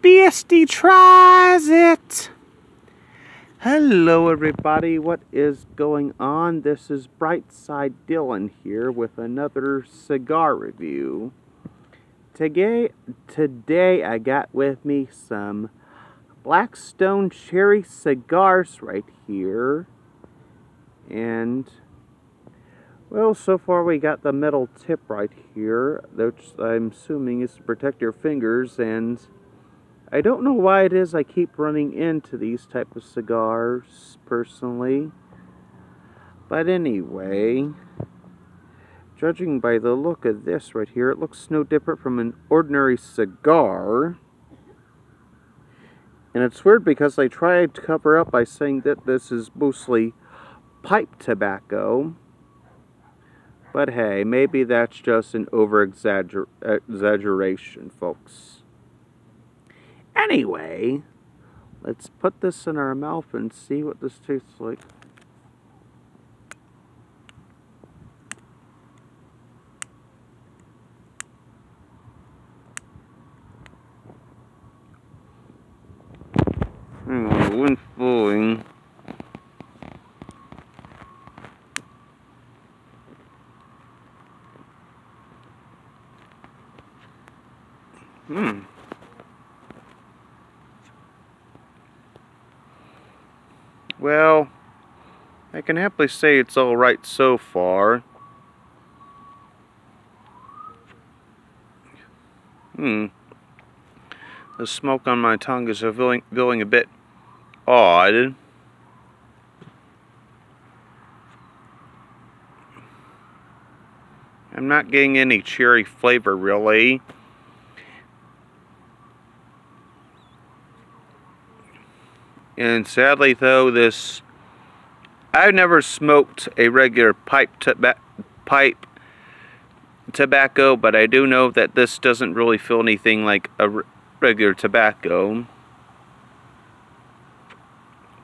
BSD tries it. Hello everybody, what is going on? This is Bright Side Dylan here with another cigar review. Today, today I got with me some Blackstone Cherry cigars right here. And well, so far we got the metal tip right here, which I'm assuming is to protect your fingers, and I don't know why it is I keep running into these type of cigars, personally. But anyway, judging by the look of this right here, it looks no different from an ordinary cigar. And it's weird because I tried to cover up by saying that this is mostly pipe tobacco. But hey, maybe that's just an over exaggeration, folks. Anyway, let's put this in our mouth and see what this tastes like. Blowing. Hmm. Well, I can happily say it's alright so far. Hmm. The smoke on my tongue is feeling, feeling a bit odd. I'm not getting any cherry flavor really. And sadly, though, this I've never smoked a regular pipe pipe tobacco, but I do know that this doesn't really feel anything like a regular tobacco.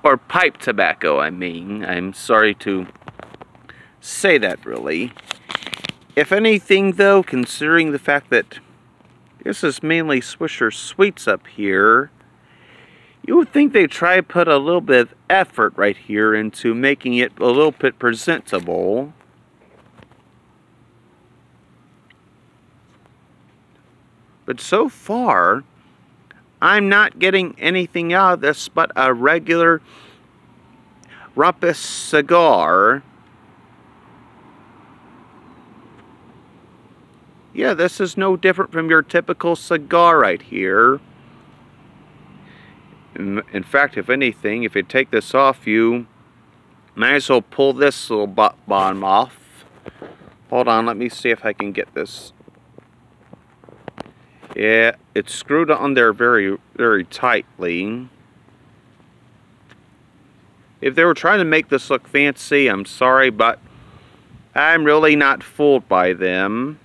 Or pipe tobacco, I mean. I'm sorry to say that, really. If anything, though, considering the fact that this is mainly Swisher Sweets up here, you would think they'd try put a little bit of effort right here into making it a little bit presentable. But so far, I'm not getting anything out of this but a regular Rumpus cigar. Yeah, this is no different from your typical cigar right here. In, fact, if anything, if you take this off, you might as well pull this little bottom off. Hold on, let me see if I can get this. Yeah, it's screwed on there very, very tightly. If they were trying to make this look fancy, I'm sorry, but I'm really not fooled by them.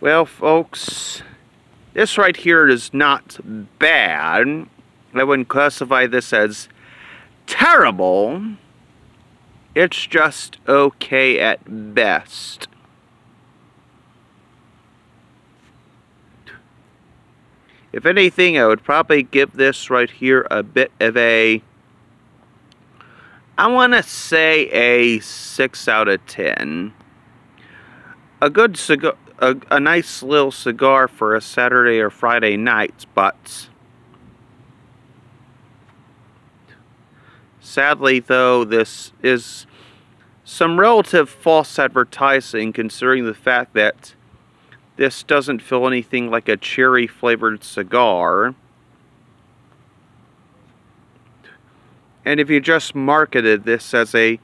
Well, folks, this right here is not bad. I wouldn't classify this as terrible. It's just okay at best. If anything, I would probably give this right here a bit of a, I want to say a 6 out of 10. A good cigar, a, a nice little cigar for a Saturday or Friday night, but sadly though this is some relative false advertising considering the fact that this doesn't feel anything like a cherry flavored cigar. And if you just marketed this as a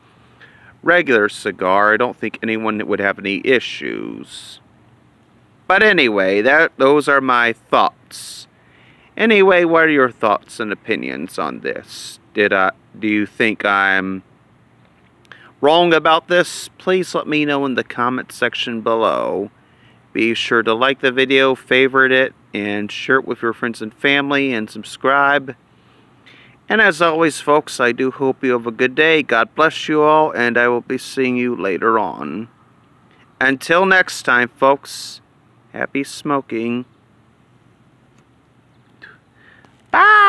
regular cigar, I don't think anyone would have any issues. But anyway, that those are my thoughts. Anyway, what are your thoughts and opinions on this? Did I do you think I'm wrong about this? Please let me know in the comment section below. Be sure to like the video, favorite it, and share it with your friends and family, and subscribe. And as always, folks, I do hope you have a good day. God bless you all, and I will be seeing you later on. until next time, folks, Happy smoking. Bye!